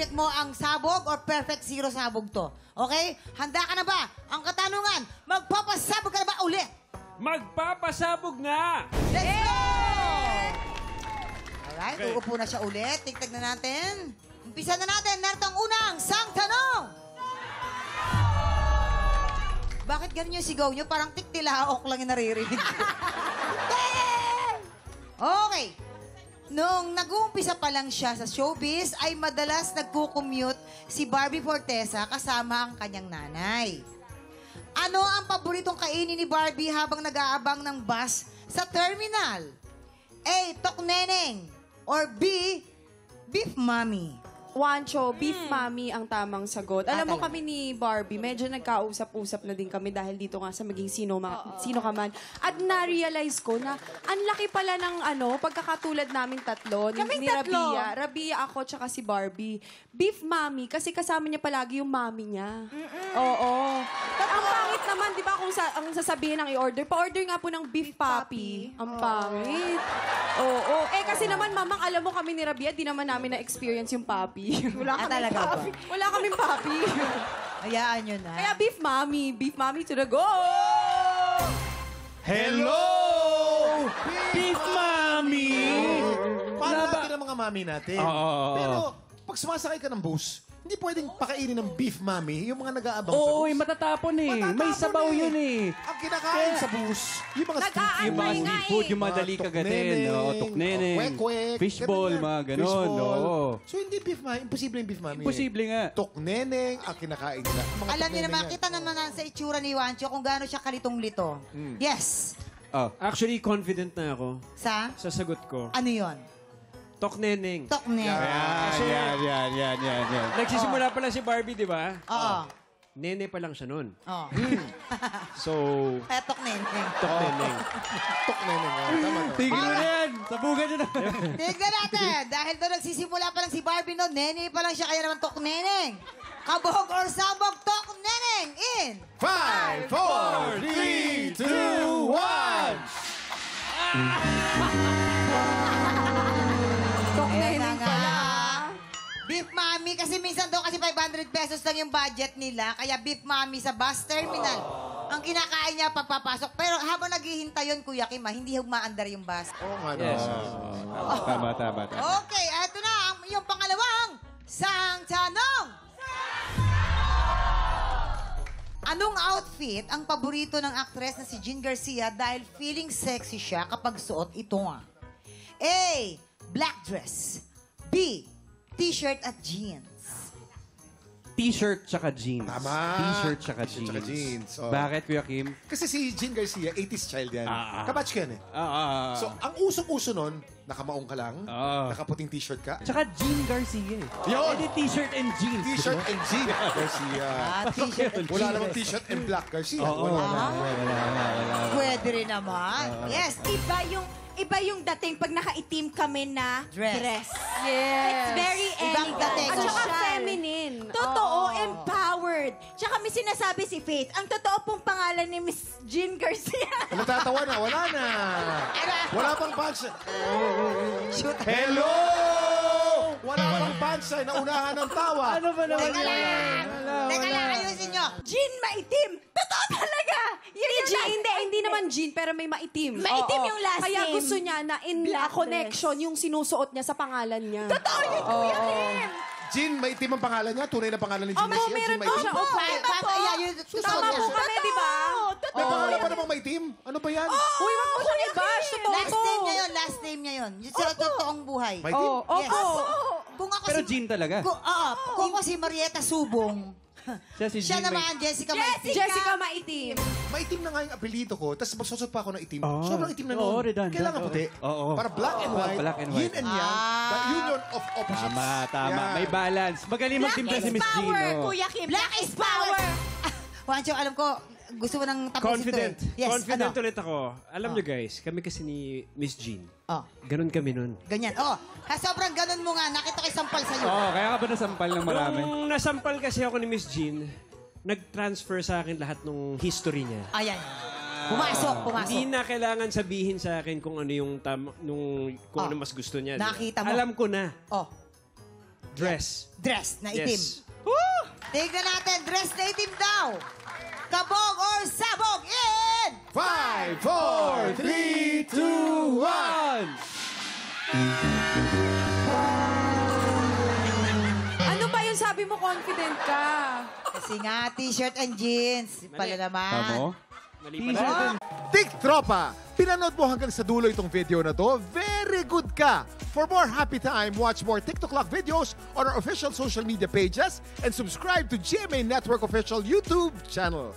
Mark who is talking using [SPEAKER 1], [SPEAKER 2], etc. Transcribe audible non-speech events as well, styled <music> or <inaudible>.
[SPEAKER 1] perfect mo ang sabog or perfect zero sabog to. Okay? Handa ka na ba? Ang katanungan, magpapasabog ka na ba ulit?
[SPEAKER 2] Magpapasabog nga!
[SPEAKER 1] Let's go! Alright, uupo na siya ulit. Tigtag na natin. Umpisa na natin. Narito ang unang sang tanong. Bakit ganun yung sigaw nyo? Parang tiktilaok lang yung naririnig ko. <laughs> okay. Nung nag-uumpisa pa lang siya sa showbiz, ay madalas nagko-commute si Barbie Fortesa kasama ang kanyang nanay. Ano ang paboritong kainin ni Barbie habang nag-aabang ng bus sa terminal? A. Tokneneng or B. Beef Mommy?
[SPEAKER 3] Wancho, beef mami ang tamang sagot.
[SPEAKER 1] Ah,
[SPEAKER 3] Alam mo
[SPEAKER 1] talaga?
[SPEAKER 3] kami ni Barbie, medyo nagkausap-usap na din kami dahil dito nga sa maging sino, ma- sino ka man. At na-realize ko na ang laki pala ng ano, pagkakatulad namin tatlo, ni,
[SPEAKER 4] Kaming
[SPEAKER 3] ni
[SPEAKER 4] tatlo.
[SPEAKER 3] Rabia. Rabia ako tsaka si Barbie. Beef mami, kasi kasama niya palagi yung mami niya. Oo. Ang pangit naman, di ba, kung sa, ang sasabihin ng i-order, pa-order nga po ng beef, papi. Ang pangit. Oo. Eh, kasi naman, mamang, alam mo kami ni Rabia, di naman namin na-experience yung papi. <laughs> Wala
[SPEAKER 1] Ah, talaga ba?
[SPEAKER 3] papi. Wala kaming papi. <laughs>
[SPEAKER 1] Hayaan nyo na.
[SPEAKER 3] Kaya beef mami. Beef mami to the go!
[SPEAKER 5] Hello!
[SPEAKER 2] Beef Mommy!
[SPEAKER 5] Para
[SPEAKER 2] ba-
[SPEAKER 5] natin ang mga mami natin.
[SPEAKER 2] Oo.
[SPEAKER 5] Pero, pag sumasakay ka ng bus, hindi pwedeng pakainin ng beef mami yung mga nag-aabang sa
[SPEAKER 2] Oo,
[SPEAKER 5] bus.
[SPEAKER 2] eh, matatapon. May
[SPEAKER 5] Matatapon
[SPEAKER 2] sabaw
[SPEAKER 5] eh.
[SPEAKER 2] yun eh.
[SPEAKER 5] Ang kinakain sa bus, yung mga street
[SPEAKER 4] Nag-aantay
[SPEAKER 2] Yung mga
[SPEAKER 5] food.
[SPEAKER 4] nga
[SPEAKER 2] street food,
[SPEAKER 4] eh.
[SPEAKER 2] yung madali
[SPEAKER 5] Mga
[SPEAKER 2] kagatin.
[SPEAKER 5] tukneneng,
[SPEAKER 2] Oo, tukneneng.
[SPEAKER 5] oh, kwek-kwek,
[SPEAKER 2] Fishball,
[SPEAKER 5] ganun yan.
[SPEAKER 2] mga ganon.
[SPEAKER 5] Fishball.
[SPEAKER 2] Oo.
[SPEAKER 5] So, hindi beef mami. Imposible yung beef mami.
[SPEAKER 2] Imposible nga.
[SPEAKER 5] Tukneneng ang kinakain nila. Mga
[SPEAKER 1] Alam niyo
[SPEAKER 5] tukneneng
[SPEAKER 1] naman,
[SPEAKER 5] yan.
[SPEAKER 1] kita naman na sa itsura ni Wancho kung gaano siya kalitong-lito. Yes.
[SPEAKER 2] Oh.
[SPEAKER 6] Actually, confident na ako
[SPEAKER 1] Sa?
[SPEAKER 6] sa sagot ko.
[SPEAKER 1] Ano yon?
[SPEAKER 6] Tok Tokneneng.
[SPEAKER 1] Tokneng.
[SPEAKER 2] Yan, Kasi- yan, yan, yan, yan, yan.
[SPEAKER 6] Nagsisimula pa lang si Barbie, di ba?
[SPEAKER 1] Oo. Ah.
[SPEAKER 6] Nene pa lang siya nun.
[SPEAKER 1] Oo. Hmm. <laughs>
[SPEAKER 6] So,
[SPEAKER 1] Kaya tokneneng.
[SPEAKER 6] Tokneneng. <laughs>
[SPEAKER 5] Tok oh, na yun. ah. Tama, tama.
[SPEAKER 2] Tigil mo na yan! Sabugan <laughs> nyo na!
[SPEAKER 1] Tignan natin. Dahil doon nagsisimula pa lang si Barbie noon, nene pa lang siya, kaya naman Tok tokneneng. Kabog or sabog, tokneneng in.
[SPEAKER 5] 5, 4,
[SPEAKER 1] 3, 2, 1! Beef Mami, kasi minsan daw kasi 500 pesos lang yung budget nila. Kaya Beef Mami sa bus terminal. Ang kinakain niya pagpapasok. Pero habang naghihintay yun, Kuya Kim, ah, hindi humaandar yung bus.
[SPEAKER 5] Oo nga, no.
[SPEAKER 2] Yes. Tama, tama, tama.
[SPEAKER 1] Okay, eto na ang yung pangalawang sang tanong. Anong outfit ang paborito ng aktres na si Jean Garcia dahil feeling sexy siya kapag suot ito nga? A. Black dress. B. T-shirt at jeans.
[SPEAKER 2] T-shirt tsaka jeans.
[SPEAKER 5] Tama.
[SPEAKER 2] T-shirt tsaka
[SPEAKER 5] T-shirt
[SPEAKER 2] jeans.
[SPEAKER 5] tsaka jeans, oh.
[SPEAKER 2] Bakit, Kuya Kim?
[SPEAKER 5] Kasi si Jean Garcia, 80s child yan.
[SPEAKER 2] Ah, ah.
[SPEAKER 5] Kabatch ka yan eh.
[SPEAKER 2] Ah, ah, ah.
[SPEAKER 5] So, ang usong-uso nun, nakamaong ka lang,
[SPEAKER 2] Ah.
[SPEAKER 5] nakaputing t-shirt ka,
[SPEAKER 2] Tsaka Jean Garcia eh.
[SPEAKER 5] Yun.
[SPEAKER 2] Eh, di t-shirt and jeans.
[SPEAKER 5] t-shirt and Jean Garcia.
[SPEAKER 1] Ah, t-shirt at
[SPEAKER 5] Wala
[SPEAKER 1] jeans.
[SPEAKER 5] namang t-shirt and black Garcia. Wala.
[SPEAKER 2] wala, wala, wala, wala.
[SPEAKER 1] Pwede rin naman. yes.
[SPEAKER 4] Iba yung iba yung dating pag nakaitim kami na
[SPEAKER 1] Dress.
[SPEAKER 4] dress.
[SPEAKER 3] Yes.
[SPEAKER 4] It's very
[SPEAKER 1] Ibang
[SPEAKER 4] elegant.
[SPEAKER 1] dating.
[SPEAKER 4] At
[SPEAKER 3] saka
[SPEAKER 4] social.
[SPEAKER 3] feminine.
[SPEAKER 4] Totoo,
[SPEAKER 3] Oo.
[SPEAKER 4] empowered. Tsaka may sinasabi si Faith, ang totoo pong pangalan ni Miss Jean Garcia. <laughs>
[SPEAKER 5] Natatawa na, wala na. Wala pang punch.
[SPEAKER 1] Shoot.
[SPEAKER 5] Hello! Wala pang punch. Naunahan ng tawa.
[SPEAKER 2] Ano ba naman
[SPEAKER 1] Teka lang. Teka lang, ayusin nyo.
[SPEAKER 4] Jean Maitim. Totoo talaga. Yun
[SPEAKER 3] Hindi,
[SPEAKER 4] yung
[SPEAKER 3] Jean,
[SPEAKER 4] last-
[SPEAKER 3] hindi, hindi naman Jean, pero may maitim.
[SPEAKER 4] Maitim
[SPEAKER 3] Oo.
[SPEAKER 4] yung last
[SPEAKER 3] Kaya
[SPEAKER 4] name.
[SPEAKER 3] gusto niya na in
[SPEAKER 4] Black
[SPEAKER 3] a connection yung sinusuot niya sa pangalan niya.
[SPEAKER 4] Totoo yun, Kuya Kim.
[SPEAKER 5] Jean, maitim ang pangalan niya. Tunay na pangalan ni Jean
[SPEAKER 3] Opo,
[SPEAKER 5] Garcia.
[SPEAKER 3] meron
[SPEAKER 5] Jean
[SPEAKER 3] po
[SPEAKER 5] Maitim.
[SPEAKER 3] siya. Opo.
[SPEAKER 1] Five, five, ayan, yung
[SPEAKER 3] Tama
[SPEAKER 1] susunod
[SPEAKER 3] po
[SPEAKER 1] niya.
[SPEAKER 3] kami, di ba?
[SPEAKER 5] May pangalan pa namang maitim. Ano ba yan?
[SPEAKER 3] Uy, wag mo siya i-bash. Totoo
[SPEAKER 1] Last
[SPEAKER 3] to.
[SPEAKER 1] name niya yun, last name niya yun. Yung sa totoong buhay.
[SPEAKER 5] Maitim?
[SPEAKER 3] Oo, opo.
[SPEAKER 1] Yes. Kung ako
[SPEAKER 2] Pero
[SPEAKER 1] si...
[SPEAKER 2] Jean talaga.
[SPEAKER 1] Kung, oo, kung ako si Marieta Subong, <laughs>
[SPEAKER 2] Siya si
[SPEAKER 1] siya
[SPEAKER 2] Jean May-
[SPEAKER 1] naman, Jessica Maitim.
[SPEAKER 3] Jessica Maitim.
[SPEAKER 5] Maitim na nga yung apelido ko, tapos magsusot pa ako ng itim.
[SPEAKER 2] Ah.
[SPEAKER 5] Sobrang itim na nun.
[SPEAKER 2] Oo, redundant.
[SPEAKER 5] Kailangan puti.
[SPEAKER 2] Oo.
[SPEAKER 5] Para black and white,
[SPEAKER 2] Black and white.
[SPEAKER 5] yin and yang, the
[SPEAKER 1] Ah.
[SPEAKER 5] union of opposites.
[SPEAKER 2] Tama, tama.
[SPEAKER 5] Yan.
[SPEAKER 2] May balance. Magaling
[SPEAKER 4] Black
[SPEAKER 2] magtimpla
[SPEAKER 4] is
[SPEAKER 2] si Miss Jean.
[SPEAKER 4] power,
[SPEAKER 2] oh.
[SPEAKER 4] Kuya Kim.
[SPEAKER 1] Black is power! Wancho, <laughs> alam ko, gusto mo nang tapusin
[SPEAKER 6] Confident.
[SPEAKER 1] to eh. Yes,
[SPEAKER 6] Confident
[SPEAKER 1] ano?
[SPEAKER 6] ulit ako. Alam nyo guys, kami kasi ni Miss Jean.
[SPEAKER 1] Oh,
[SPEAKER 6] Ganun kami nun.
[SPEAKER 1] ganyan. Oh, ha, sobrang ganun mo nga. Nakita ko yung sampal sa'yo.
[SPEAKER 2] Oo, kaya ka ba nasampal ng marami?
[SPEAKER 6] Nung nasampal kasi ako ni Miss Jean, nag-transfer sa akin lahat ng history niya.
[SPEAKER 1] Ayan. Pumasok, pumasok.
[SPEAKER 6] Hindi na kailangan sabihin sa akin kung ano yung tam, nung kung
[SPEAKER 1] Ah.
[SPEAKER 6] ano mas gusto niya.
[SPEAKER 1] Nakita mo.
[SPEAKER 6] Alam ko na.
[SPEAKER 1] Oh,
[SPEAKER 6] Dress.
[SPEAKER 1] Dress na itim.
[SPEAKER 6] Yes.
[SPEAKER 1] Tignan natin, dress na itim daw.
[SPEAKER 5] Five, four, three, two, one.
[SPEAKER 3] Ano ba yung sabi mo confident ka?
[SPEAKER 1] Kasi nga, t-shirt and jeans. Pala naman.
[SPEAKER 2] Tamo?
[SPEAKER 6] Mali pala.
[SPEAKER 5] Tik Tropa, pinanood mo hanggang sa dulo itong video na to. Very good ka! For more happy time, watch more TikTok Clock videos on our official social media pages and subscribe to GMA Network official YouTube channel.